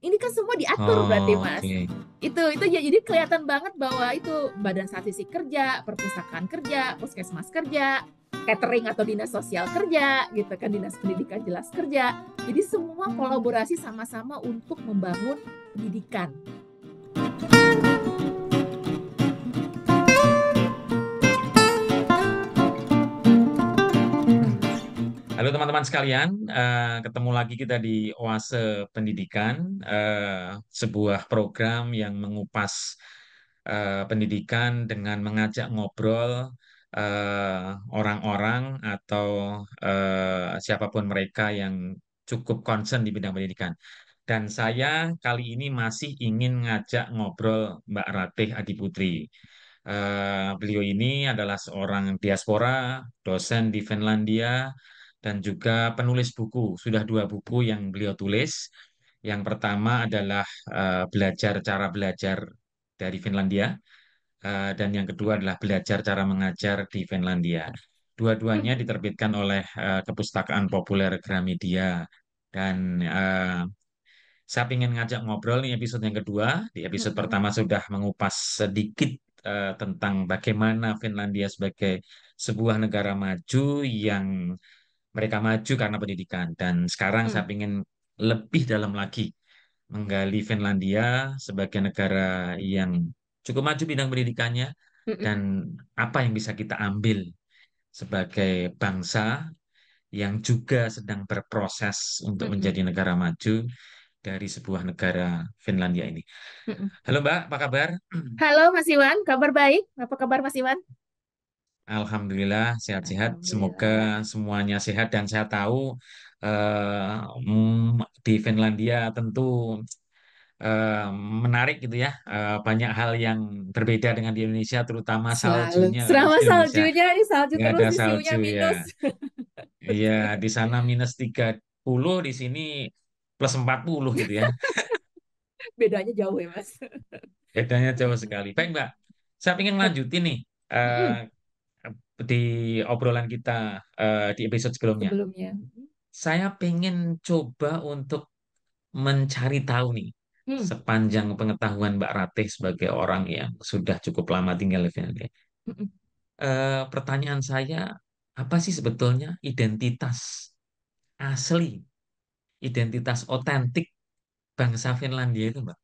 Ini kan semua diatur berarti, Oh, Mas. Oke. Itu itu ya jadi kelihatan banget bahwa itu Badan Statistik kerja, perpustakaan kerja, puskesmas kerja, catering atau dinas sosial kerja, gitu kan, dinas pendidikan jelas kerja. Jadi semua kolaborasi sama-sama untuk membangun pendidikan. Halo teman-teman sekalian, eh, ketemu lagi kita di Oase Pendidikan, eh, sebuah program yang mengupas eh, pendidikan dengan mengajak ngobrol orang-orang atau siapa pun mereka yang cukup concern di bidang pendidikan. Dan saya kali ini masih ingin ngajak ngobrol Mbak Ratih Adiputri. Beliau ini adalah seorang diaspora, dosen di Finlandia, dan juga penulis buku. Sudah dua buku yang beliau tulis. Yang pertama adalah eh, belajar cara belajar dari Finlandia, eh, dan yang kedua adalah belajar cara mengajar di Finlandia. Dua-duanya diterbitkan oleh eh, Kepustakaan Populer Gramedia. Dan eh, saya ingin ngajak ngobrol nih episode yang kedua. Di episode pertama sudah mengupas sedikit eh, tentang bagaimana Finlandia sebagai sebuah negara maju yang mereka maju karena pendidikan. Dan sekarang saya ingin lebih dalam lagi menggali Finlandia sebagai negara yang cukup maju bidang pendidikannya dan apa yang bisa kita ambil sebagai bangsa yang juga sedang berproses untuk menjadi negara maju dari sebuah negara Finlandia ini. Halo Mbak, apa kabar? Halo Mas Iwan, kabar baik? Apa kabar Mas Iwan? Alhamdulillah sehat-sehat. Semoga semuanya sehat dan saya tahu eh, mm, di Finlandia tentu eh, menarik gitu ya. Eh, banyak hal yang berbeda dengan di Indonesia, terutama Selalu. saljunya di Selama Indonesia. saljunya, ini salju Nggak terus, ada salju ya. minus. Iya, di sana minus 30, di sini plus 40 gitu ya. Bedanya jauh ya, Mas. Bedanya jauh sekali. Baik, Mbak. Saya ingin lanjutin nih eh, di obrolan kita eh, di episode sebelumnya. Sebelumnya. Saya pengen coba untuk mencari tahu nih, sepanjang pengetahuan Mbak Ratih sebagai orang yang sudah cukup lama tinggal di Finlandia. Eh, pertanyaan saya, apa sih sebetulnya identitas asli, identitas otentik bangsa Finlandia itu, Mbak?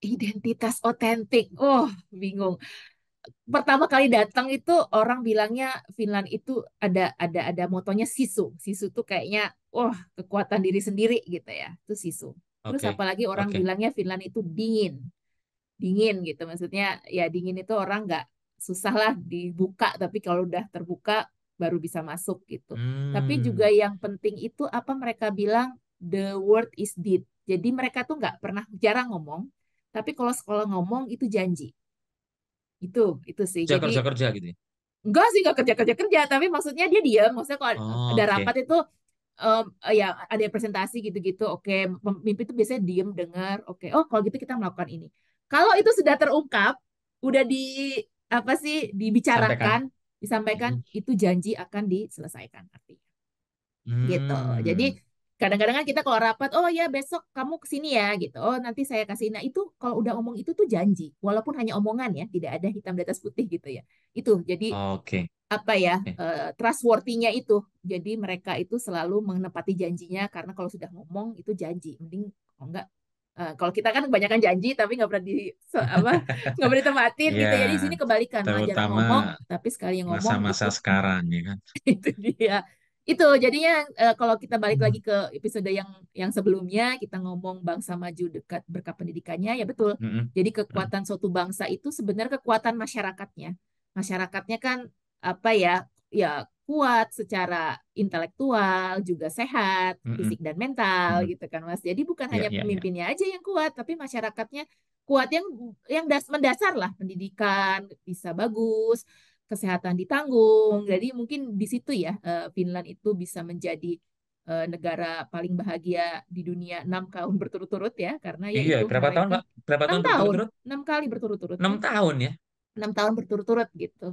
Identitas otentik. Oh, bingung. Pertama kali datang itu orang bilangnya Finland itu ada ada ada motonya sisu. Sisu tuh kayaknya wah, kekuatan diri sendiri gitu ya. Itu sisu. Terus Oke, apalagi orang oke. bilangnya Finland itu dingin. Dingin gitu. Maksudnya ya dingin itu orang nggak susah lah dibuka, tapi kalau udah terbuka baru bisa masuk gitu. Tapi juga Hmm, yang penting itu apa mereka bilang the word is deed. Jadi mereka tuh nggak pernah jarang ngomong, tapi kalau sekolah ngomong itu janji. Itu itu sih. kerja Jadi kerja kerja gitu ya. enggak sih nggak kerja kerja kerja, tapi maksudnya dia diam. Maksudnya kalau Oh, ada Oke. rapat itu em, ya ada presentasi gitu-gitu. Oke, pemimpin itu biasanya diem dengar. Oke, oh kalau gitu kita melakukan ini. Kalau itu sudah terungkap, udah di apa sih Sampaikan. dibicarakan, disampaikan, Mhm. itu janji akan diselesaikan artinya. Gitu. Jadi Hmm, kadang-kadang kan kita kalau rapat, oh ya besok kamu ke sini ya gitu. Oh nanti saya kasih. Nah itu kalau udah omong itu tuh janji, walaupun hanya omongan ya, tidak ada hitam di atas putih gitu ya. Itu jadi Oke. apa ya Oke. eh, trustworthy-nya itu. Jadi mereka itu selalu menepati janjinya karena kalau sudah ngomong itu janji. Mending kalau enggak eh, kalau kita kan kebanyakan janji tapi nggak pernah di se- apa nggak pernah ditempatin Ya, gitu. Jadi di sini kebalikan jarang terutama ngomong tapi sekali ngomong masa-masa sekarang ya kan. itu dia itu jadinya eh, kalau kita balik lagi ke episode yang yang sebelumnya kita ngomong bangsa maju dekat berkat pendidikannya ya betul Mm-mm. jadi kekuatan suatu bangsa itu sebenarnya kekuatan masyarakatnya masyarakatnya kan apa ya ya kuat secara intelektual juga sehat Mm-mm. fisik dan mental Mm-mm. gitu kan mas jadi bukan Ya, hanya ya, ya. pemimpinnya aja yang kuat tapi masyarakatnya kuat yang yang das, mendasar lah pendidikan bisa bagus kesehatan ditanggung. Jadi mungkin di situ ya eh, Finland itu bisa menjadi eh, negara paling bahagia di dunia enam tahun berturut-turut ya karena Iya, yaitu berapa tahun, Pak? Berapa tahun tahun berturut-turut? enam kali berturut-turut Enam kan tahun ya. enam tahun berturut-turut gitu.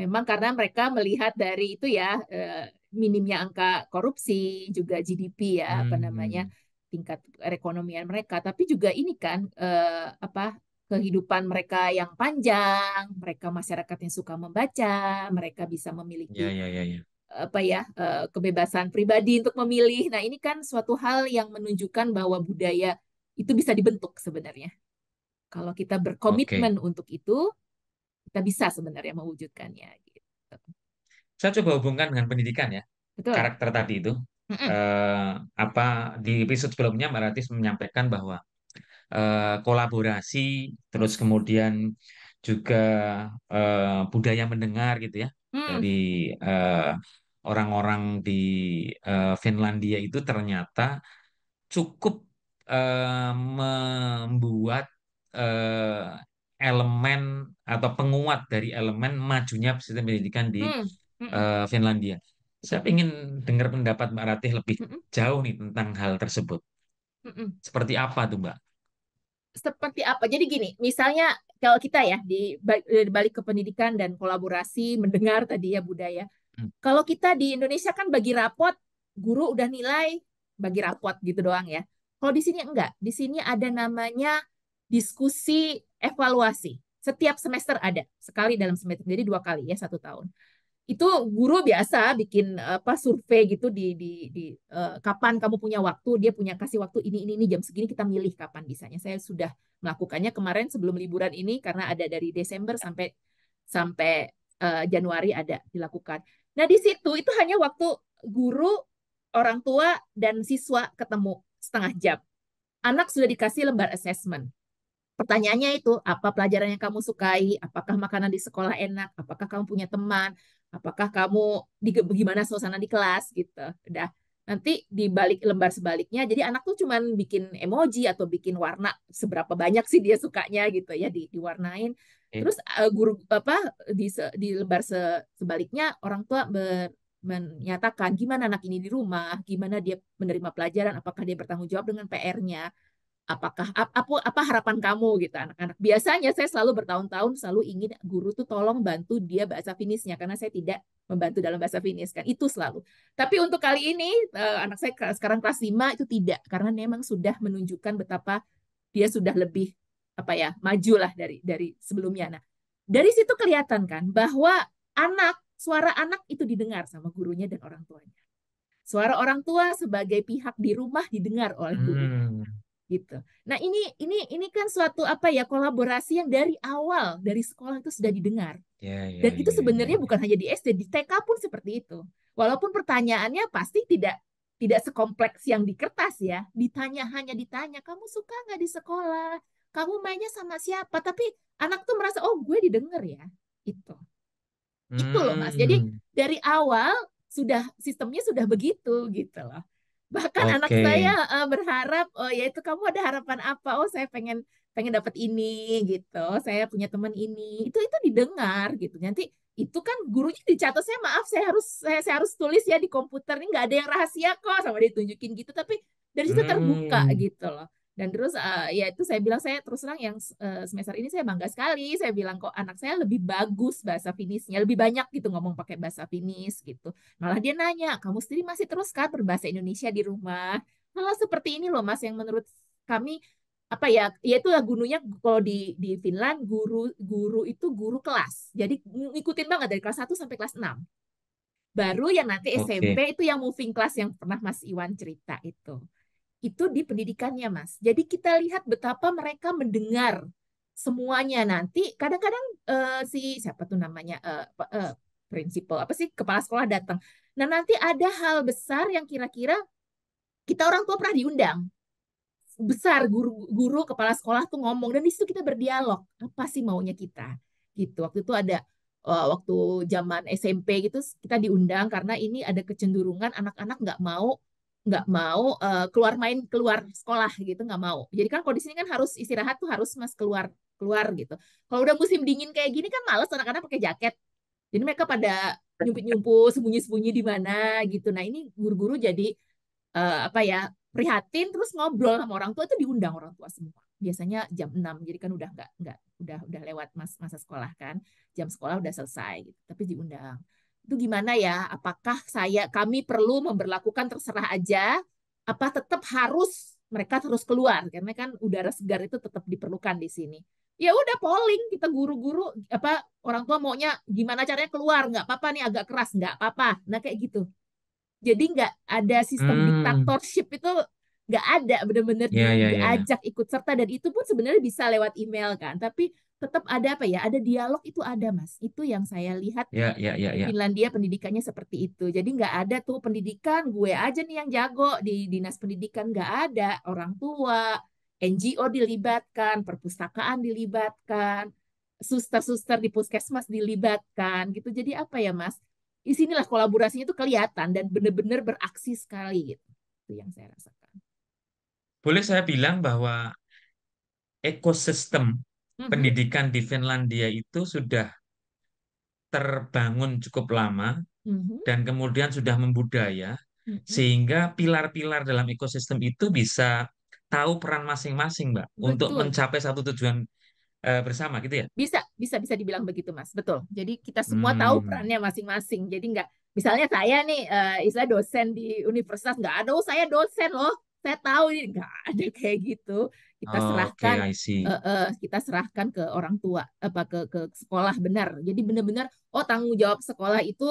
Memang karena mereka melihat dari itu ya eh, minimnya angka korupsi juga GDP ya apa namanya Hmm. tingkat perekonomian mereka, tapi juga ini kan eh, apa kehidupan mereka yang panjang, mereka masyarakat yang suka membaca, mereka bisa memiliki Ya, ya, ya, ya. apa ya eh, kebebasan pribadi untuk memilih. Nah, ini kan suatu hal yang menunjukkan bahwa budaya itu bisa dibentuk sebenarnya. Kalau kita berkomitmen untuk itu, kita bisa sebenarnya mewujudkannya gitu. Saya coba hubungkan dengan pendidikan ya. Betul. Karakter tadi itu. Mm-mm. Eh, apa di episode sebelumnya Mbak Ratis menyampaikan bahwa eh, kolaborasi, terus kemudian juga eh, budaya mendengar gitu ya Hmm. dari eh, orang-orang di eh, Finlandia itu ternyata cukup eh, membuat eh, elemen atau penguat dari elemen majunya sistem pendidikan di Hmm. Eh, Finlandia. Saya ingin dengar pendapat Mbak Ratih lebih Mm-mm. jauh nih tentang hal tersebut. Mm-mm. Seperti apa tuh Mbak? Seperti apa? Jadi gini, misalnya kalau kita ya di balik ke pendidikan dan kolaborasi mendengar tadi ya budaya. Hmm. Kalau kita di Indonesia kan bagi rapot, guru udah nilai bagi rapot gitu doang ya. Kalau di sini enggak, di sini ada namanya diskusi evaluasi. Setiap semester ada, sekali dalam semester, jadi dua kali ya satu tahun itu guru biasa bikin apa survei gitu di di di uh, kapan kamu punya waktu dia punya kasih waktu ini ini ini jam segini kita milih kapan bisanya. Saya sudah melakukannya kemarin sebelum liburan ini karena ada dari Desember sampai sampai uh, Januari ada dilakukan. Nah di situ itu hanya waktu guru orang tua dan siswa ketemu setengah jam. Anak sudah dikasih lembar assessment. Pertanyaannya itu apa pelajaran yang kamu sukai? Apakah makanan di sekolah enak? Apakah kamu punya teman apakah kamu di gimana suasana di kelas gitu. Udah nanti di balik lembar sebaliknya jadi anak tuh cuman bikin emoji atau bikin warna seberapa banyak sih dia sukanya gitu ya di diwarnain. Eh, terus uh, guru apa di di lembar se, sebaliknya orang tua ber, menyatakan gimana anak ini di rumah? Gimana dia menerima pelajaran? Apakah dia bertanggung jawab dengan PR-nya apakah apa apa harapan kamu gitu anak-anak? Biasanya saya selalu bertahun-tahun selalu ingin guru tuh tolong bantu dia bahasa finishnya karena saya tidak membantu dalam bahasa finish kan itu selalu. Tapi untuk kali ini uh, anak saya sekarang kelas 5 itu tidak karena memang sudah menunjukkan betapa dia sudah lebih apa ya maju lah dari dari sebelumnya. Nah dari situ kelihatan kan bahwa anak suara anak itu didengar sama gurunya dan orang tuanya. Suara orang tua sebagai pihak di rumah didengar oleh guru. Hmm. Gitu. Nah ini ini ini kan suatu apa ya kolaborasi yang dari awal dari sekolah itu sudah didengar Ya, ya, dan itu ya, ya, sebenarnya ya. bukan hanya di SD di TK pun seperti itu. Walaupun pertanyaannya pasti tidak tidak sekompleks yang di kertas ya. Ditanya hanya ditanya kamu suka nggak di sekolah, kamu mainnya sama siapa. Tapi anak tuh merasa oh gue didengar ya itu itu loh mas. Jadi Hmm. dari awal sudah sistemnya sudah begitu gitu loh bahkan anak Oke. saya uh, berharap oh ya itu kamu ada harapan apa? Oh saya pengen pengen dapat ini gitu. Saya punya teman ini. Itu itu didengar gitu. Nanti itu kan gurunya dicatat saya maaf saya harus saya, saya harus tulis ya di komputer ini nggak ada yang rahasia kok sama ditunjukin gitu. Tapi dari situ terbuka Hmm. gitu loh dan terus uh, ya itu saya bilang saya terus terang yang uh, semester ini saya bangga sekali. Saya bilang kok anak saya lebih bagus bahasa finishnya? Lebih banyak gitu ngomong pakai bahasa finish gitu. Malah dia nanya kamu sendiri masih terus kan berbahasa Indonesia di rumah? Hal seperti ini loh mas yang menurut kami apa ya ya itu gurunya kalau di di Finland guru guru itu guru kelas. Jadi ngikutin banget dari kelas 1 sampai kelas 6 baru yang nanti. SMP itu yang moving class yang pernah Mas Iwan cerita itu itu di pendidikannya, Mas. Jadi kita lihat betapa mereka mendengar semuanya nanti. Kadang-kadang uh, si siapa tuh namanya uh, uh, prinsipal apa sih kepala sekolah datang. Nah nanti ada hal besar yang kira-kira kita orang tua pernah diundang besar guru guru kepala sekolah tuh ngomong dan di situ kita berdialog apa sih maunya kita gitu waktu itu ada waktu zaman SMP gitu kita diundang karena ini ada kecenderungan anak-anak nggak mau nggak mau uh, keluar main keluar sekolah gitu nggak mau. Jadi kan kalau di sini kan harus istirahat tuh harus mas keluar keluar gitu. Kalau udah musim dingin kayak gini kan males anak-anak pakai jaket. Jadi mereka pada nyumput-nyumput sembunyi-sembunyi di mana gitu. Nah ini guru-guru jadi uh, apa ya prihatin terus ngobrol sama orang tua itu diundang orang tua semua. Biasanya jam 6 jadi kan udah nggak nggak udah udah lewat mas, masa sekolah kan. Jam sekolah udah selesai gitu tapi diundang itu gimana ya? Apakah saya kami perlu memperlakukan terserah aja? Apa tetap harus mereka terus keluar? Karena kan udara segar itu tetap diperlukan di sini. Ya udah polling kita guru-guru apa orang tua maunya gimana caranya keluar? Nggak apa-apa nih agak keras. Nggak apa-apa. Nah kayak gitu. Jadi nggak ada sistem Hmm, diktatorship itu nggak ada. Benar-benar ya, di, ya, ya, ya, diajak ikut serta. Dan itu pun sebenarnya bisa lewat email kan. Tapi tetap ada apa ya? Ada dialog itu ada mas. Itu yang saya lihat ya, ya, ya, ya. Finlandia pendidikannya seperti itu. Jadi nggak ada tuh pendidikan gue aja nih yang jago di dinas pendidikan nggak ada orang tua, NGO dilibatkan, perpustakaan dilibatkan, suster-suster di puskesmas dilibatkan gitu. Jadi apa ya mas? Di sinilah kolaborasinya itu kelihatan dan benar-benar beraksi sekali gitu. Itu yang saya rasakan. Boleh saya bilang bahwa ekosistem Mhm, pendidikan di Finlandia itu sudah terbangun cukup lama mhm, dan kemudian sudah membudaya, mhm. sehingga pilar-pilar dalam ekosistem itu bisa tahu peran masing-masing, Mbak, untuk Betul. mencapai satu tujuan eh, bersama, gitu ya? Bisa, bisa, bisa dibilang begitu, Mas. Betul. Jadi kita semua tahu Hmm, perannya masing-masing. Jadi nggak, misalnya saya nih, eh, istilah dosen di universitas, nggak ada, oh saya dosen loh, saya tahu ini nggak ada kayak gitu. Kita serahkan, see. eh, eh, kita serahkan ke orang tua, apa ke ke sekolah benar. Jadi benar-benar, oh tanggung jawab sekolah itu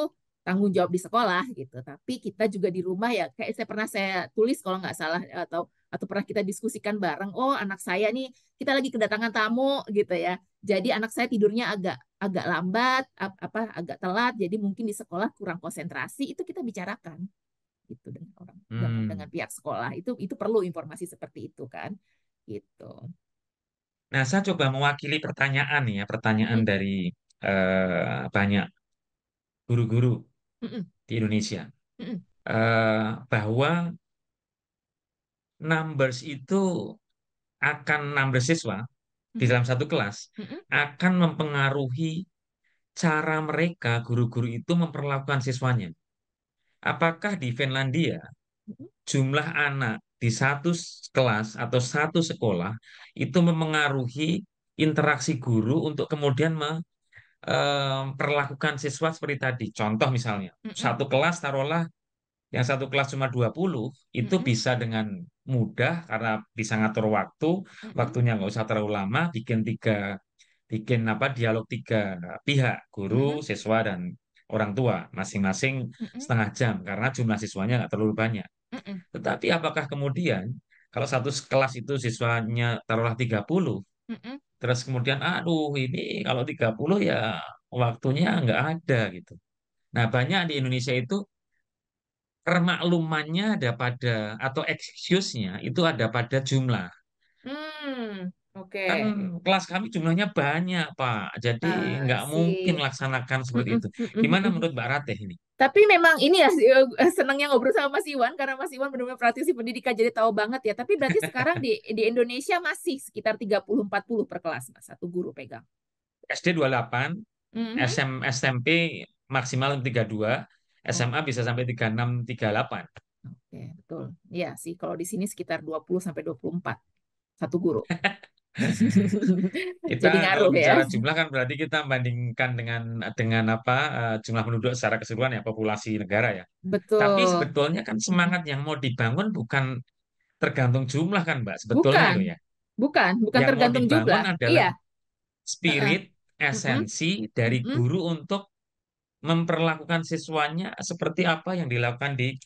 tanggung jawab di sekolah gitu. Tapi kita juga di rumah ya, kayak saya pernah saya tulis kalau nggak salah atau atau pernah kita diskusikan bareng, oh anak saya nih kita lagi kedatangan tamu gitu ya jadi anak saya tidurnya agak agak lambat apa agak telat jadi mungkin di sekolah kurang konsentrasi itu kita bicarakan gitu dengan orang dengan dengan Hmm. pihak sekolah itu itu perlu informasi seperti itu kan gitu. Nah, saya coba mewakili pertanyaan ya, pertanyaan Mm-mm, dari eh, banyak guru-guru mm-mm, di Indonesia, mm-mm, Eh, bahwa numbers itu akan numbers siswa di mm-mm, dalam satu kelas mm-mm, akan mempengaruhi cara mereka guru-guru itu memperlakukan siswanya. Apakah di Finlandia mm-mm, jumlah anak di satu kelas atau satu sekolah itu memengaruhi interaksi guru untuk kemudian memperlakukan siswa seperti tadi. Contoh misalnya, mm-mm, satu kelas taruhlah yang satu kelas cuma 20 itu mm-mm, bisa dengan mudah karena bisa ngatur waktu, mm-mm, waktunya nggak usah terlalu lama, bikin tiga bikin apa dialog tiga pihak, guru, mm-mm, siswa dan orang tua masing-masing mm-mm, setengah jam karena jumlah siswanya nggak terlalu banyak. Tetapi apakah kemudian kalau satu kelas itu siswanya taruhlah 30, mm-mm. terus kemudian aduh ini kalau 30 ya waktunya nggak ada gitu. Nah, banyak di Indonesia itu permaklumannya ada pada atau excuse-nya itu ada pada jumlah. Hmm, oke Kan kelas kami jumlahnya banyak, Pak. Jadi Ah, nggak mungkin laksanakan seperti itu. Gimana menurut Mbak Rateh ini? Tapi memang ini ya eh, senangnya ngobrol sama Mas Iwan karena Mas Iwan benar-benar praktisi pendidikan jadi tahu banget ya. Tapi berarti sekarang di di Indonesia masih sekitar tiga puluh empat puluh per kelas Mas, satu guru pegang. SD 28, Mhm. SM, SMP maksimal 32, Oh, SMA bisa sampai 36, 38. oke, betul. Iya sih kalau di sini sekitar 20 sampai 24 satu guru. Kita Jadi kalau ngaruh ya. bicara jumlah kan berarti kita bandingkan dengan dengan apa eh, jumlah penduduk secara keseluruhan ya populasi negara ya. Tapi Betul. sebetulnya kan semangat yang mau dibangun bukan tergantung jumlah kan Mbak, sebetulnya Bukan, ya. bukan, bukan Yang mau tergantung dibangun jumlah. adalah Iya. Spirit, Mm-mm. esensi dari Mm-mm. guru untuk memperlakukan siswanya seperti apa yang dilakukan di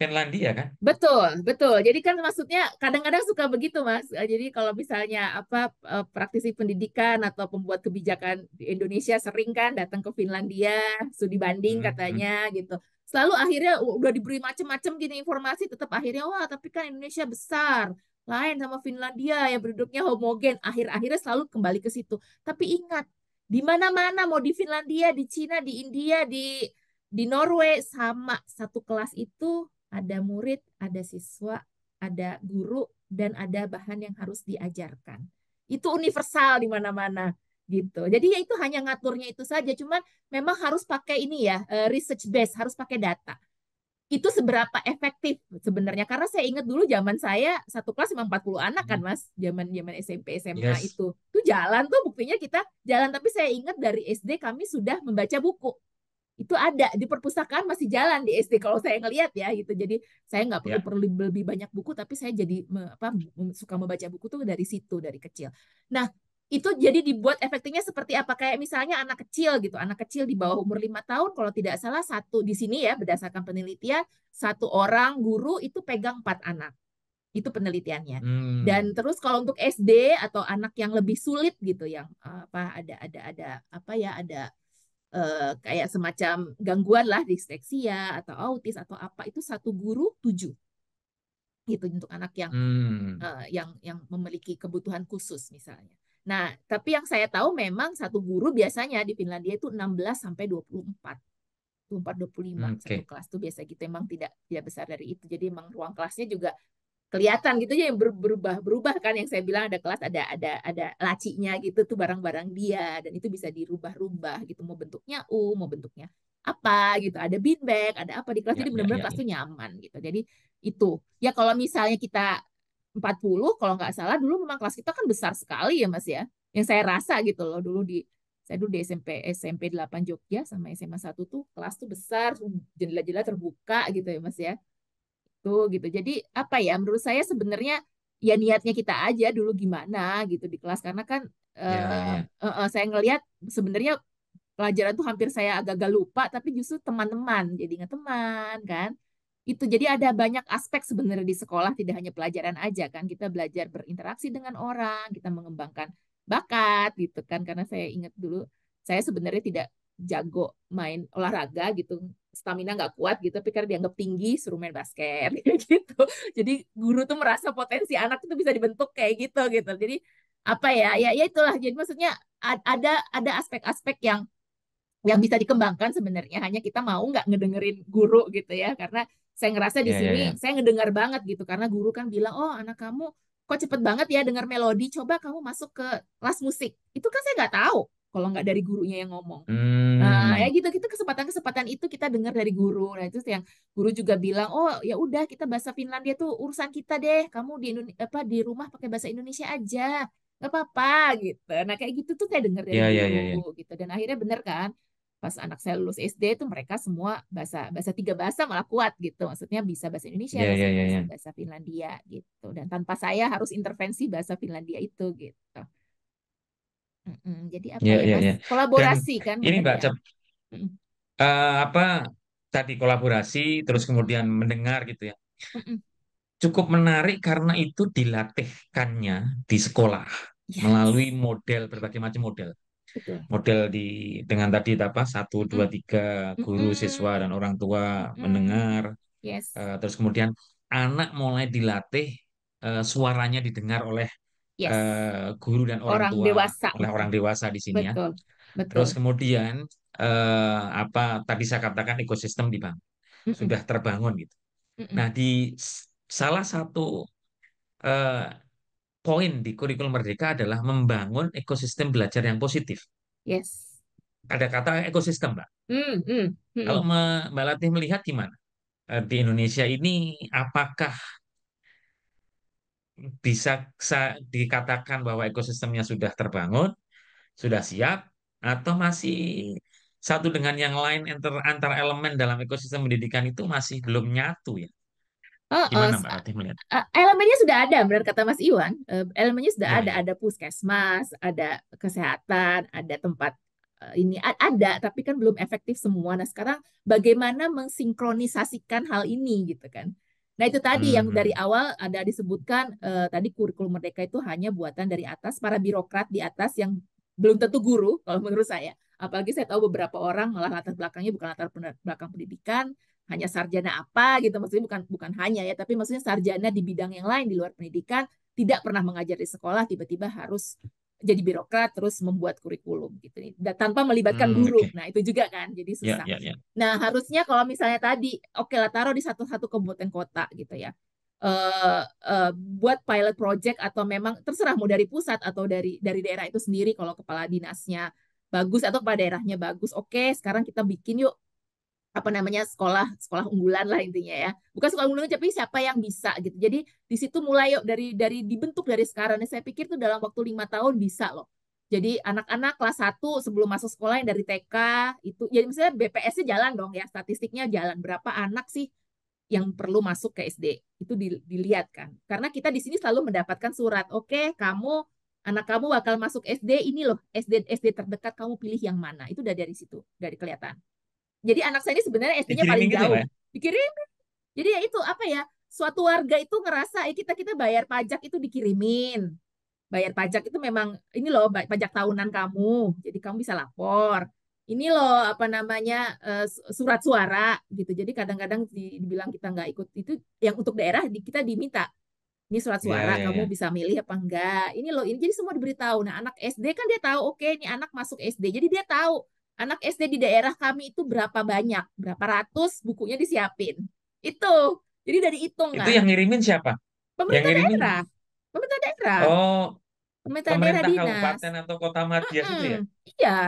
Finlandia kan. Betul, betul. Jadi kan maksudnya kadang-kadang suka begitu, Mas. Eh, Jadi kalau misalnya apa eh, praktisi pendidikan atau pembuat kebijakan di Indonesia sering kan datang ke Finlandia, studi banding Mhm. katanya gitu. Selalu akhirnya udah diberi macam-macam gini informasi, tetap akhirnya wah tapi kan Indonesia besar, lain sama Finlandia yang penduduknya homogen. Akhir-akhirnya selalu kembali ke situ. Tapi ingat, di mana-mana mau di Finlandia, di Cina, di India, di di Norway sama satu kelas itu ada murid, ada siswa, ada guru, dan ada bahan yang harus diajarkan. Itu universal di mana-mana gitu. Jadi ya itu hanya ngaturnya itu saja. Cuman memang harus pakai ini ya, eh, research base, harus pakai data. Itu seberapa efektif sebenarnya. Karena saya ingat dulu zaman saya satu kelas cuma 40 anak kan Mas, zaman zaman SMP SMA Yes. itu. Itu jalan tuh buktinya kita jalan tapi saya ingat dari SD kami sudah membaca buku itu ada di perpustakaan masih jalan di SD kalau saya ngelihat ya gitu. Jadi saya nggak perlu Ya. perlu lebih banyak buku tapi saya jadi me- apa suka membaca buku tuh dari situ dari kecil. Nah itu jadi dibuat efektifnya seperti apa? Kayak misalnya anak kecil gitu. Anak kecil di bawah umur lima tahun kalau tidak salah satu di sini ya berdasarkan penelitian satu orang guru itu pegang empat anak. Itu penelitiannya. Hmm. dan terus kalau untuk SD atau anak yang lebih sulit gitu yang eh, apa ada ada ada apa ya ada eh, kayak semacam gangguan lah disleksia atau autis atau apa itu satu guru tujuh gitu untuk anak yang Hmm. eh, yang yang memiliki kebutuhan khusus misalnya. Nah, tapi yang saya tahu memang satu guru biasanya di Finlandia itu 16 sampai 24. 24 25 Oke. satu kelas tuh biasa gitu emang tidak tidak besar dari itu. Jadi emang ruang kelasnya juga kelihatan gitu ya yang ber- berubah berubah kan yang saya bilang ada kelas ada ada ada lacinya gitu tuh barang-barang dia dan itu bisa dirubah-rubah gitu mau bentuknya U mau bentuknya apa gitu ada beanbag ada apa di kelas Ya, jadi ya, benar-benar ya, kelas ya. tuh nyaman gitu. Jadi itu ya kalau misalnya kita 40 kalau nggak salah dulu memang kelas kita kan besar sekali ya Mas ya. Yang saya rasa gitu loh dulu di saya dulu di SMP SMP 8 Jogja sama SMA 1 tuh kelas tuh besar jendela-jendela terbuka gitu ya Mas ya tuh gitu. Jadi apa ya menurut saya sebenarnya ya niatnya kita aja dulu gimana gitu di kelas karena kan eh, ya. eh, eh, saya ngelihat sebenarnya pelajaran tuh hampir saya agak-agak lupa tapi justru teman-teman jadi ingat teman kan. Itu jadi ada banyak aspek sebenarnya di sekolah tidak hanya pelajaran aja kan kita belajar berinteraksi dengan orang, kita mengembangkan bakat gitu kan karena saya ingat dulu saya sebenarnya tidak jago main olahraga gitu stamina nggak kuat gitu tapi karena dianggap tinggi suruh main basket gitu. Jadi guru tuh merasa potensi anak itu bisa dibentuk kayak gitu gitu. Jadi apa ya ya ya itulah. Jadi maksudnya ada ada aspek-aspek yang yang bisa dikembangkan sebenarnya. Hanya kita mau nggak ngedengerin guru gitu ya. Karena saya ngerasa di Ya, ya, sini ya. saya ngedengar banget gitu. Karena guru kan bilang oh anak kamu kok cepet banget ya dengar melodi. Coba kamu masuk ke kelas musik. Itu kan saya nggak tahu kalau nggak dari gurunya yang ngomong Nah, ya Hmm. gitu kita kesempatan-kesempatan itu kita dengar dari guru. Nah, itu yang guru juga bilang, "Oh, ya udah kita bahasa Finlandia tuh urusan kita deh. Kamu di Indone- apa di rumah pakai bahasa Indonesia aja. Nggak apa-apa." gitu. Nah, kayak gitu tuh saya dengar dari Ya, ya, ya, ya. guru gitu. Dan akhirnya bener kan? Pas anak saya lulus SD itu mereka semua bahasa bahasa tiga bahasa malah kuat gitu. Maksudnya bisa bahasa Indonesia, Ya, bahasa ya, ya, Inggris, ya. bahasa Finlandia gitu. Dan tanpa saya harus intervensi bahasa Finlandia itu gitu. Mm-mm. Jadi apa Ya, ya, ya, Mas? ya. Dan Kolaborasi kan ini Mbak ya. Cep, eh, apa tadi kolaborasi terus kemudian mendengar gitu ya. Mm-mm. Cukup menarik karena itu dilatihkannya di sekolah melalui Yes, model berbagai macam model. betul. Model di dengan tadi apa satu dua tiga guru siswa dan orang tua Mm-mm. mendengar. Yes, Eh, terus kemudian anak mulai dilatih eh, suaranya didengar oleh yes. eh, guru dan orang Orang tua dewasa. oleh orang dewasa di sini ya. Betul, Terus betul. kemudian eh, apa tadi saya katakan ekosistem dibangun Mm-mm. sudah terbangun gitu. Mm-mm. Nah di salah satu eh, poin di kurikulum Merdeka adalah membangun ekosistem belajar yang positif. Yes. Ada kata ekosistem, Mbak. Mm, mm, Kalau Mbak Latih melihat gimana? Di Indonesia ini apakah bisa sa- dikatakan bahwa ekosistemnya sudah terbangun, sudah siap, atau masih satu dengan yang lain antar, antar elemen dalam ekosistem pendidikan itu masih belum nyatu ya? Oh, oh, Gimana s- Mbak melihat? elemennya sudah ada, benar kata Mas Iwan. Eh, elemennya sudah Ya, ada, ya. ada puskesmas, ada kesehatan, ada tempat eh, ini ada, tapi kan belum efektif semua. Nah, sekarang bagaimana mensinkronisasikan hal ini gitu kan? Nah, itu tadi yang dari Hmm, awal ada disebutkan eh, tadi kurikulum Merdeka itu hanya buatan dari atas para birokrat di atas yang belum tentu guru kalau menurut saya. Apalagi saya tahu beberapa orang malah latar belakangnya bukan latar belakang pendidikan, hanya sarjana apa gitu maksudnya bukan bukan hanya ya tapi maksudnya sarjana di bidang yang lain di luar pendidikan tidak pernah mengajar di sekolah tiba-tiba harus jadi birokrat terus membuat kurikulum gitu nih tanpa melibatkan hmm, guru oke. nah itu juga kan jadi Ya, susah ya, ya. nah harusnya kalau misalnya tadi oke lah taruh di satu-satu kabupaten kota gitu ya eh eh, buat pilot project atau memang terserah mau dari pusat atau dari dari daerah itu sendiri kalau kepala dinasnya bagus atau kepala daerahnya bagus oke sekarang kita bikin yuk apa namanya sekolah sekolah unggulan lah intinya ya bukan sekolah unggulan tapi siapa yang bisa gitu jadi di situ mulai yuk dari dari dibentuk dari sekarang saya pikir tuh dalam waktu lima tahun bisa loh Jadi anak-anak kelas 1 sebelum masuk sekolah yang dari TK itu jadi misalnya BPS-nya jalan dong ya, statistiknya jalan berapa anak sih yang perlu masuk ke SD. Itu dilihat kan. Karena kita di sini selalu mendapatkan surat, "Oke, okay, kamu anak kamu bakal masuk SD ini loh, SD SD terdekat kamu pilih yang mana." Itu udah dari situ, dari kelihatan. Jadi anak saya ini sebenarnya SD-nya paling gitu, jauh. Ya? Dikirim. Jadi ya itu apa ya? Suatu warga itu ngerasa eh, kita kita bayar pajak itu dikirimin bayar pajak itu memang ini loh pajak tahunan kamu, jadi kamu bisa lapor. Ini loh apa namanya eh, surat suara gitu. Jadi kadang-kadang dibilang kita nggak ikut itu yang untuk daerah kita diminta ini surat iya, suara yeah, yeah, kamu yeah. bisa milih apa enggak. Ini loh ini jadi semua diberitahu. Nah anak SD kan dia tahu oke okay, ini anak masuk SD, jadi dia tahu anak SD di daerah kami itu berapa banyak, berapa ratus bukunya disiapin. Itu jadi dari hitung kan. Itu yang ngirimin siapa? Pemerintah yang ngirimin... daerah pemerintah daerah. Oh, pemerintah, pemerintah daerah dinas. kabupaten atau kota madya mm -hmm. gitu ya? Iya.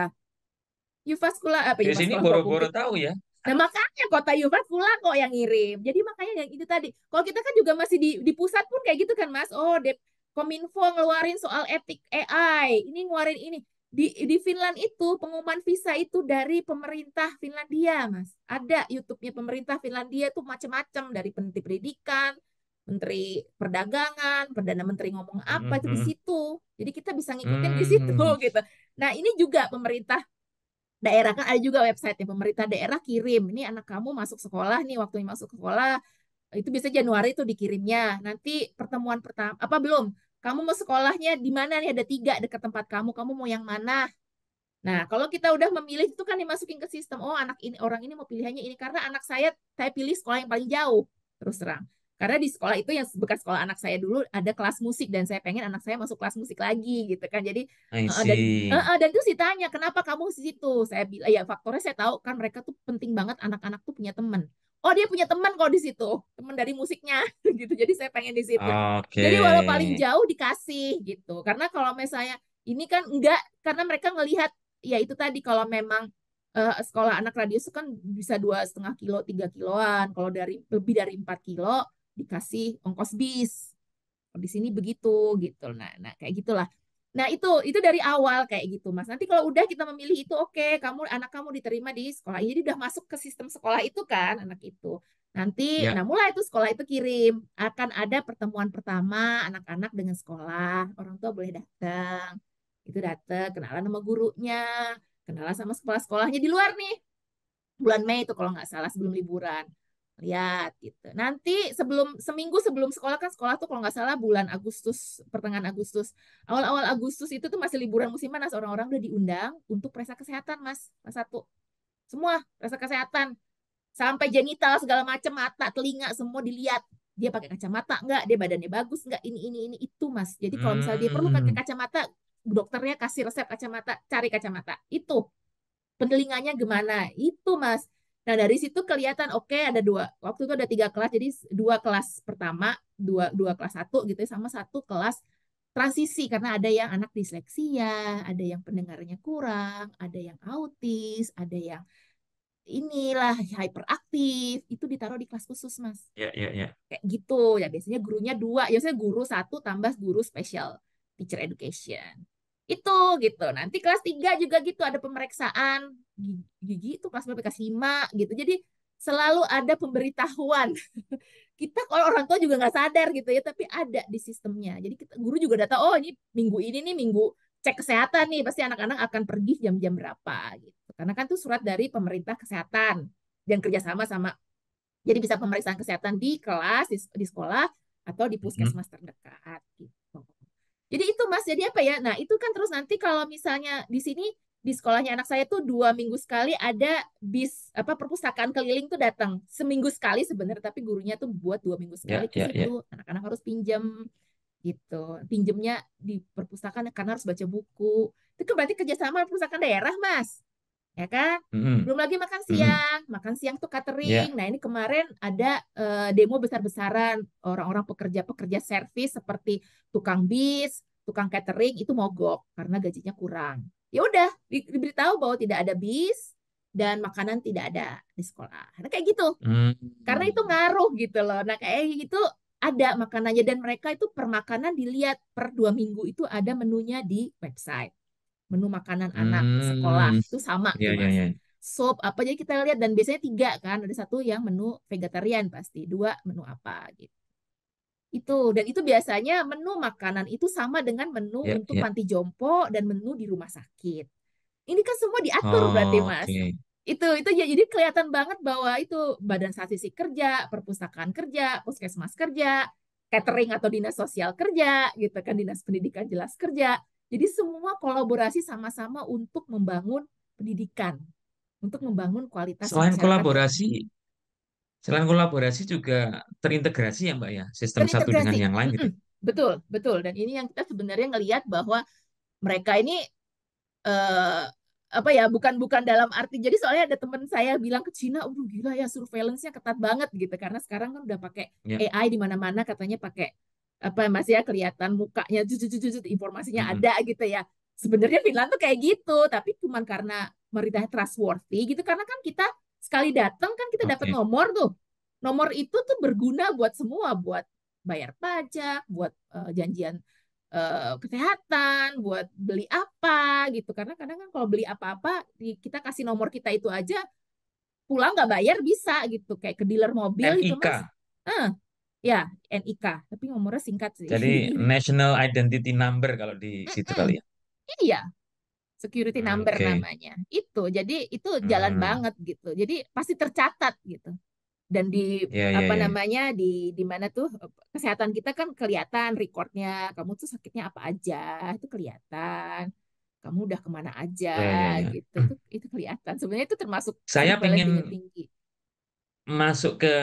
Yuvaskula apa Di sini boro-boro tahu ya. Nah makanya kota Yuvaskula kok yang ngirim. Jadi makanya yang itu tadi. Kalau kita kan juga masih di di pusat pun kayak gitu kan Mas. Oh, Dep Kominfo ngeluarin soal etik AI. Ini ngeluarin ini. Di di Finland itu pengumuman visa itu dari pemerintah Finlandia, Mas. Ada YouTube-nya pemerintah Finlandia tuh macam-macam dari peneliti pendidikan, Menteri Perdagangan, Perdana Menteri ngomong apa itu di mm-hmm. situ. Jadi kita bisa ngikutin di situ mm-hmm. gitu. Nah, ini juga pemerintah daerah kan ada juga website pemerintah daerah kirim ini anak kamu masuk sekolah nih waktunya masuk sekolah itu bisa Januari itu dikirimnya nanti pertemuan pertama apa belum kamu mau sekolahnya di mana nih? Ada tiga dekat tempat kamu. Kamu mau yang mana? Nah kalau kita udah memilih itu kan dimasukin ke sistem. Oh anak ini orang ini mau pilihannya ini. Karena anak saya saya pilih sekolah yang paling jauh. Terus terang karena di sekolah itu yang bekas sekolah anak saya dulu ada kelas musik dan saya pengen anak saya masuk kelas musik lagi gitu kan. Jadi uh, dan uh, dan itu sih tanya kenapa kamu di situ? Saya bilang ya faktornya saya tahu kan mereka tuh penting banget anak-anak tuh punya teman. Oh dia punya teman kok di situ teman dari musiknya. Gitu jadi saya pengen di situ. Okay. jadi walau paling jauh dikasih gitu. Karena kalau misalnya ini kan enggak karena mereka ngelihat ya itu tadi kalau memang uh, sekolah anak radius kan bisa dua setengah kilo tiga kiloan. Kalau dari lebih dari empat kilo dikasih ongkos bis. Di sini begitu gitu. Nah, nah kayak gitulah. Nah, itu itu dari awal kayak gitu, Mas. Nanti kalau udah kita memilih itu oke, okay, kamu anak kamu diterima di sekolah. Jadi udah masuk ke sistem sekolah itu kan anak itu. Nanti ya. nah mulai itu sekolah itu kirim akan ada pertemuan pertama anak-anak dengan sekolah. Orang tua boleh datang. Itu datang, kenalan sama gurunya, kenalan sama sekolah-sekolahnya di luar nih. Bulan Mei itu kalau nggak salah sebelum liburan lihat gitu. Nanti sebelum seminggu sebelum sekolah kan sekolah tuh kalau nggak salah bulan Agustus pertengahan Agustus. Awal-awal Agustus itu tuh masih liburan musim panas. Orang-orang udah diundang untuk periksa kesehatan mas. Mas satu. Semua periksa kesehatan. Sampai genital segala macam mata telinga semua dilihat. Dia pakai kacamata nggak? Dia badannya bagus nggak? Ini ini ini itu mas. Jadi kalau misalnya dia perlu pakai hmm. kacamata dokternya kasih resep kacamata cari kacamata. Itu. Penelinganya gimana? Itu mas Nah dari situ kelihatan oke okay, ada dua waktu itu ada tiga kelas jadi dua kelas pertama dua dua kelas satu gitu ya, sama satu kelas transisi karena ada yang anak disleksia, ada yang pendengarannya kurang, ada yang autis, ada yang inilah hyperaktif itu ditaruh di kelas khusus mas. Iya iya iya. Kayak gitu ya biasanya gurunya dua, biasanya guru satu tambah guru special teacher education itu gitu. Nanti kelas 3 juga gitu ada pemeriksaan gigi itu kelas berapa kelas 5 gitu. Jadi selalu ada pemberitahuan. kita kalau orang tua juga nggak sadar gitu ya, tapi ada di sistemnya. Jadi kita guru juga data oh ini minggu ini nih minggu cek kesehatan nih pasti anak-anak akan pergi jam-jam berapa gitu. Karena kan itu surat dari pemerintah kesehatan dan kerjasama sama jadi bisa pemeriksaan kesehatan di kelas di, di sekolah atau di puskesmas terdekat gitu. Jadi itu Mas, jadi apa ya? Nah itu kan terus nanti kalau misalnya di sini di sekolahnya anak saya tuh dua minggu sekali ada bis apa perpustakaan keliling tuh datang. Seminggu sekali sebenarnya tapi gurunya tuh buat dua minggu sekali yeah, yeah, yeah. anak-anak harus pinjam gitu. Pinjemnya di perpustakaan karena harus baca buku. Itu kan berarti kerjasama perpustakaan daerah mas ya kan? Mm-hmm. belum lagi makan siang. Mm-hmm. makan siang tuh catering. Yeah. nah ini kemarin ada uh, demo besar-besaran. Orang-orang pekerja-pekerja servis seperti tukang bis tukang catering itu mogok karena gajinya kurang. Ya udah di, diberitahu bahwa tidak ada bis dan makanan tidak ada di sekolah. Nah, kayak gitu. Mm-hmm. karena itu ngaruh gitu loh. Nah kayak gitu ada makanannya dan mereka itu per makanan dilihat per dua minggu itu ada menunya di website menu makanan anak sekolah Hmm, itu sama ya tuh Mas. ya. Sop apa aja kita lihat dan biasanya tiga kan, ada satu yang menu vegetarian pasti, dua menu apa gitu. Itu dan itu biasanya menu makanan itu sama dengan menu Ya, untuk ya. panti jompo dan menu di rumah sakit. Ini kan semua diatur berarti Mas. Oke. Itu itu ya jadi kelihatan banget bahwa itu Badan Statistik kerja, perpustakaan kerja, puskesmas kerja, catering atau dinas sosial kerja, gitu kan dinas pendidikan jelas kerja. Jadi semua kolaborasi sama-sama untuk membangun pendidikan, untuk membangun kualitas Selain masyarakat kolaborasi, selain kolaborasi juga terintegrasi ya Mbak ya, sistem satu dengan yang lain gitu. Betul, betul. Dan ini yang kita sebenarnya ngelihat bahwa mereka ini eh, apa ya bukan bukan dalam arti jadi soalnya ada teman saya bilang ke Cina, udah gila ya surveillance-nya ketat banget gitu karena sekarang kan udah pakai Ya. AI di mana-mana katanya pakai apa masih ya kelihatan mukanya jujur jujur informasinya Mm-mm. ada gitu ya. Sebenarnya Finland tuh kayak gitu, tapi cuman karena pemerintah trustworthy gitu karena kan kita sekali datang kan kita dapat Oke. nomor tuh. Nomor itu tuh berguna buat semua, buat bayar pajak, buat eh, janjian eh, kesehatan, buat beli apa gitu. Karena kadang kan kalau beli apa-apa, kita kasih nomor kita itu aja, pulang nggak bayar bisa gitu. Kayak ke dealer mobil itu NIK. mas. Eh, ya NIK, tapi nomornya singkat sih. Jadi National Identity Number kalau di situ kali ya. Iya, security number Oke. namanya. Itu, jadi itu jalan Hmm. banget gitu. Jadi pasti tercatat gitu. Dan di Ya ya apa ya. namanya di di mana tuh kesehatan kita kan kelihatan recordnya kamu tuh sakitnya apa aja itu kelihatan kamu udah ke mana aja Ya ya ya. gitu itu itu kelihatan sebenarnya itu termasuk Saya pengen tinggi masuk ke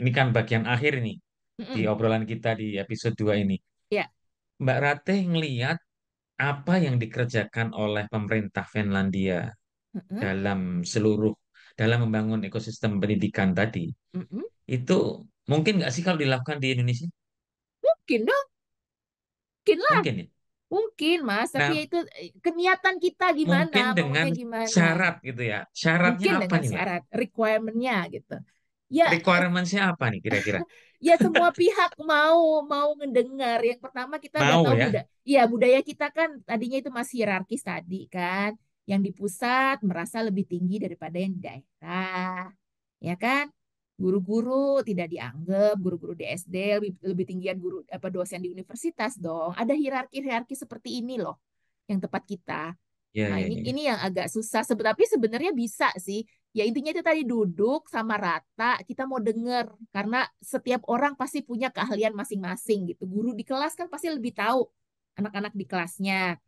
ini kan bagian akhir nih di Mm-mm. obrolan kita di episode 2 ini. ya Mbak Ratih ngelihat apa yang dikerjakan oleh pemerintah Finlandia Mm-mm. dalam seluruh dalam membangun ekosistem pendidikan tadi Mm-mm. itu mungkin nggak sih kalau dilakukan di Indonesia? mungkin dong mungkin lah Mungkin ya. mungkin mas tapi Nah, ya itu eh, keniatan kita gimana mungkin dengan gimana syarat gitu ya. Syaratnya mungkin apa dengan nih, syarat requirement-nya gitu ya Requirement-nya apa nih kira-kira? ya semua pihak mau mau mendengar. Yang pertama kita Mau tahu ya? budaya, ya budaya kita kan tadinya itu masih hierarkis tadi kan. Yang di pusat merasa lebih tinggi daripada yang di daerah, ya kan? Guru-guru tidak dianggap, guru-guru di SD lebih, lebih tinggian guru apa dosen di universitas dong. Ada hierarki-hierarki seperti ini loh yang tepat kita. Ya, Nah, ya, ini ya. ini yang agak susah. Tapi sebenarnya bisa sih. Ya intinya itu tadi duduk sama rata, kita mau denger karena setiap orang pasti punya keahlian masing-masing gitu. Guru di kelas kan pasti lebih tahu anak-anak di kelasnya.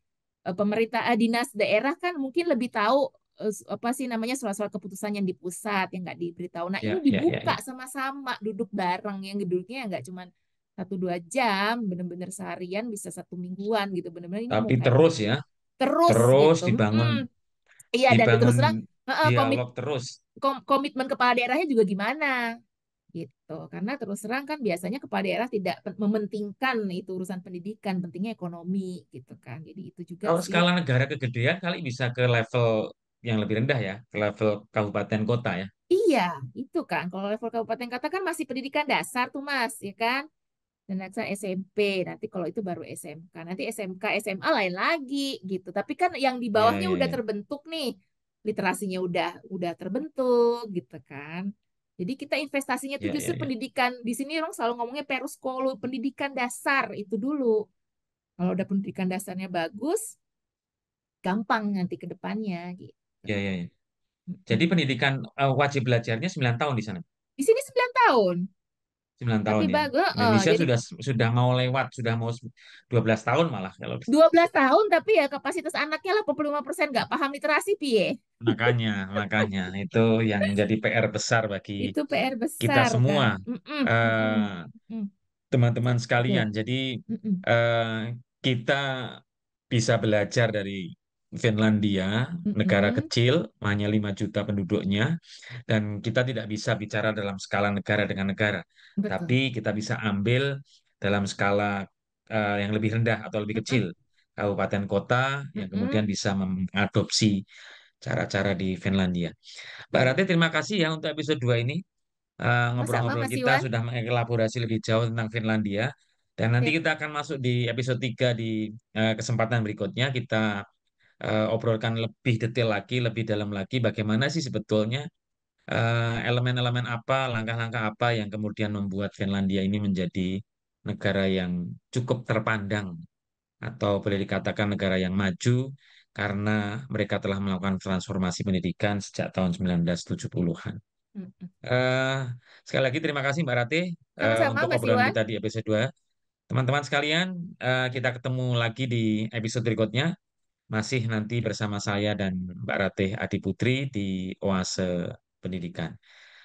Eh, Pemerintah eh, dinas daerah kan mungkin lebih tahu eh, apa sih namanya soal-soal keputusan yang di pusat yang nggak diberitahu. Nah, Ya, ini ya, ya, dibuka ya. sama-sama, duduk bareng yang duduknya nggak cuma satu dua jam, bener-bener seharian bisa satu mingguan gitu. Bener-bener Tapi kayak terus ya, terus terus gitu. dibangun. Iya dan dibangun terus terang heeh, komit dialog terus. kom- komitmen kepala daerahnya juga gimana gitu. Karena terus terang kan biasanya kepala daerah tidak mementingkan itu urusan pendidikan, pentingnya ekonomi gitu kan. Jadi itu juga Kalau sih. skala negara kegedean kali bisa ke level yang lebih rendah ya, ke level kabupaten kota ya. Iya, itu kan. Kalau level kabupaten kota kan masih pendidikan dasar tuh Mas, ya kan? Dan nanti SMP, nanti kalau itu baru SMK. Nanti SMK, SMA lain lagi gitu. Tapi kan yang di Ya, bawahnya ya, udah ya. terbentuk nih. Literasinya udah udah terbentuk gitu kan. Jadi kita investasinya tuh Ya, justru ya, ya. pendidikan. Di sini orang selalu ngomongnya peruskolo, pendidikan dasar itu dulu. Kalau udah pendidikan dasarnya bagus, gampang nanti ke depannya gitu. Ya, ya, ya. Jadi pendidikan eh, wajib belajarnya 9 tahun di sana. Di sini 9 tahun, 9 tahun tapi ya. bagus. Indonesia jadi sudah sudah mau lewat, sudah mau 12 tahun malah kalau 12 tahun tapi ya kapasitas anaknya 85% nggak paham literasi piye. makanya makanya itu yang menjadi PR besar bagi Itu PR kita besar kan. semua mm-mm, eh, mm. teman-teman Betul. sekalian. Jadi Mm-mm. eh, kita bisa belajar dari Finlandia, negara Mm-mm. kecil, hanya 5 juta penduduknya, dan kita tidak bisa bicara dalam skala negara dengan negara, Betul. tapi kita bisa ambil dalam skala eh, yang lebih rendah atau lebih kecil, kabupaten kota, yang Mm-mm. kemudian bisa mengadopsi cara-cara di Finlandia. Mbak. Rati, terima kasih ya untuk episode 2 ini. Sama-sama ngobrol-ngobrol Mas kita Iwan. sudah mengelaborasi lebih jauh tentang Finlandia. Dan nanti Sip. kita akan masuk di episode 3 di eh, kesempatan berikutnya. Kita uh, obrolkan lebih detail lagi, lebih dalam lagi bagaimana sih sebetulnya uh, elemen-elemen apa, langkah-langkah apa yang kemudian membuat Finlandia ini menjadi negara yang cukup terpandang atau boleh dikatakan negara yang maju karena mereka telah melakukan transformasi pendidikan sejak tahun 1970-an. Uh, sekali lagi terima kasih Mbak Rati uh, untuk obrolan kita di episode 2. Teman-teman sekalian, uh, kita ketemu lagi di episode berikutnya. Masih nanti bersama saya dan Mbak Ratih Adi Putri di Oase Pendidikan.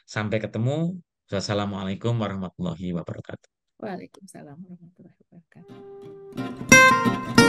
Sampai ketemu. Wassalamualaikum warahmatullahi wabarakatuh. Waalaikumsalam warahmatullahi wabarakatuh.